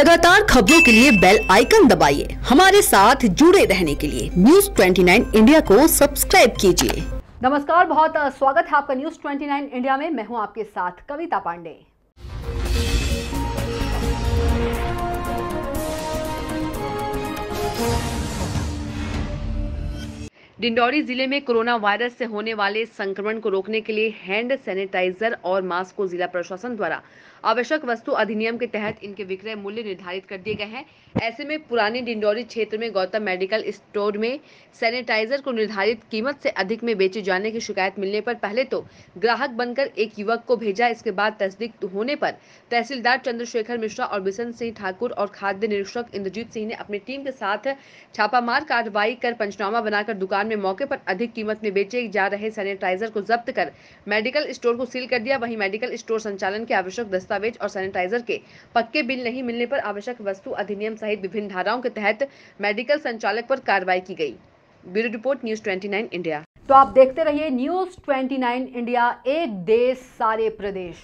लगातार खबरों के लिए बेल आइकन दबाइए। हमारे साथ जुड़े रहने के लिए न्यूज़ 29 इंडिया को सब्सक्राइब कीजिए। नमस्कार, बहुत स्वागत है आपका न्यूज़ 29 इंडिया में। मैं हूँ आपके साथ कविता पांडे। डिंडौरी ज़िले में कोरोना वायरस से होने वाले संक्रमण को रोकने के लिए हैंड सैनिटाइजर और मास्क को जिला प्रशासन द्वारा आवश्यक वस्तु अधिनियम के तहत इनके विक्रय मूल्य निर्धारित कर दिए गए हैं। ऐसे में पुरानी डिंडौरी क्षेत्र में गौतम मेडिकल स्टोर में सैनिटाइजर को निर्धारित कीमत से अधिक में बेचे जाने की शिकायत मिलने पर पहले तो ग्राहक बनकर एक युवक को भेजा, इसके बाद तस्दीक होने पर तहसीलदार चंद्रशेखर मिश्रा और बिशन सिंह ठाकुर और खाद्य निरीक्षक इंद्रजीत सिंह ने अपनी टीम के साथ छापामार कार्रवाई कर पंचनामा बनाकर दुकान में मौके पर अधिक कीमत में बेचे जा रहे सैनिटाइजर को जब्त कर मेडिकल स्टोर को सील कर दिया। वहीं मेडिकल स्टोर संचालन के आवश्यक दस्तावेज़ और सैनिटाइजर के पक्के बिल नहीं मिलने पर आवश्यक वस्तु अधिनियम सहित विभिन्न धाराओं के तहत मेडिकल संचालक पर कार्रवाई की गई। Bureau report, news 29 India. तो आप देखते रहिए न्यूज़ 29 इंडिया, एक देश, सारे प्रदेश।